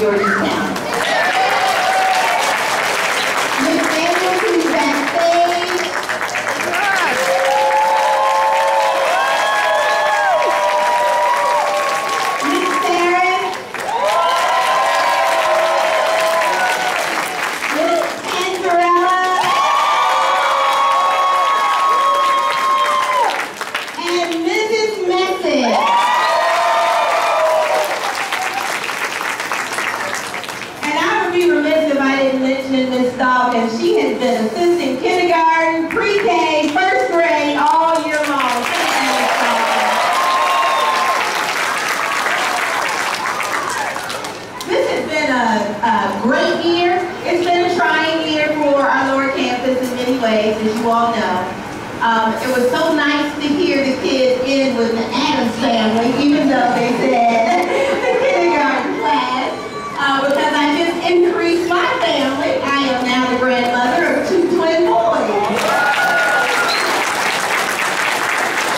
best in remiss if I didn't mention Ms. Dawkins. She has been assisting kindergarten, pre-K, first grade all year long. This has been a, a great year. It's been a trying year for our lower campus in many ways, as you all know. Um, it was so nice to hear the kids end with the Addams family, even though they said the kindergarten class, uh, because I just increased my family. I am now the grandmother of two twin boys.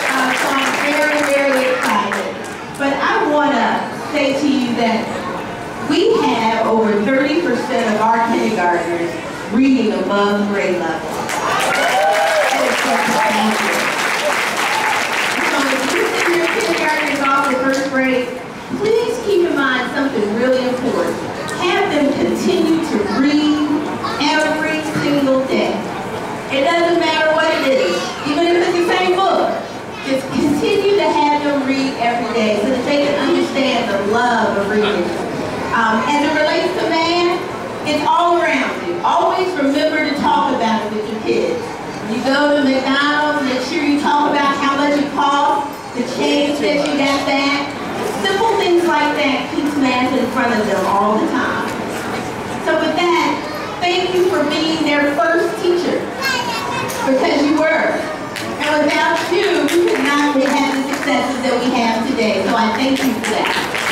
Uh, so I'm very, very excited. But I want to say to you that we have over 30% of our kindergartners reading above grade level. That is such a thank you. So if you send your kindergartners off to first grade, please keep in mind something really important. Have them continue to read every single day. It doesn't matter what it is, even if it's the same book. Just continue to have them read every day so that they can understand the love of reading. Um, as it relates to math, it's all around you. Always remember to talk about it with your kids. You go to McDonald's, make sure you talk about how much it costs, the change that you got back. Simple things like that keeps math in front of them all the time. So with that, thank you for being their first teacher, because you were. And without you, we could not have had the successes that we have today. So I thank you for that.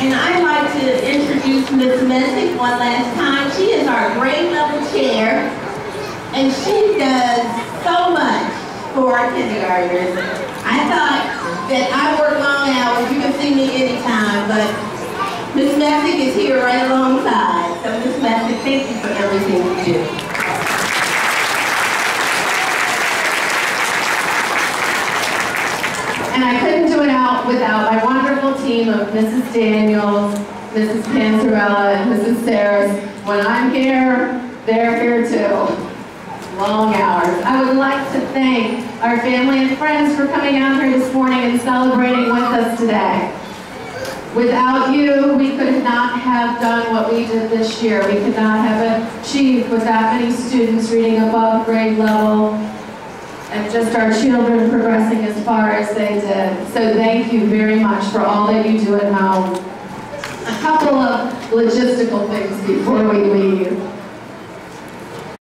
And I'd like to introduce Ms. Messick one last time. She is our grade level chair, and she does so much for our kindergartners. I thought that I work long hours, you can see me anytime, but Ms. Messick is here right alongside. So Ms. Messick, thank you for everything you do. And I couldn't do it out without my wonderful team of Mrs. Daniels, Mrs. Panzarella, and Mrs. Saris. When I'm here, they're here too. Long hours. I would like to thank our family and friends for coming out here this morning and celebrating with us today. Without you, we could not have done what we did this year. We could not have achieved with that many students reading above grade level and just our children progressing as far as they did. So thank you very much for all that you do at home. Couple of logistical things before we leave.